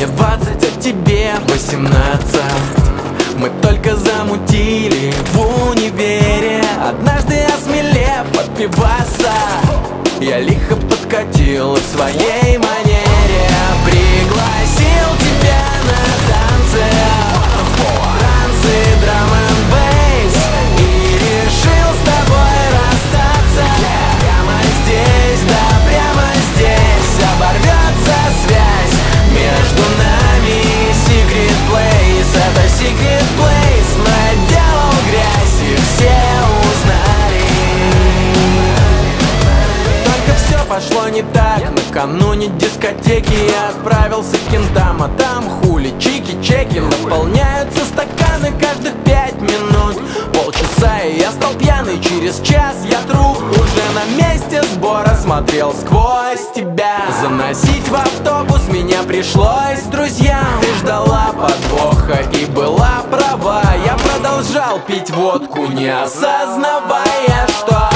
Мне 20, а тебе 18 Мы только замутили в универе. Однажды осмелев от пиваса Я лихо подкатил в своей манере пошло не так. Накануне дискотеки я отправился к кентам А там хули, чики, чеки Наполняются стаканы каждых пять минут. Полчаса и я стал пьяный Через час я труп. Уже на месте сбора смотрел сквозь тебя. Заносить в автобус меня пришлось друзьям. Ты ждала подвоха и была права. Я продолжал пить водку, не осознавая, что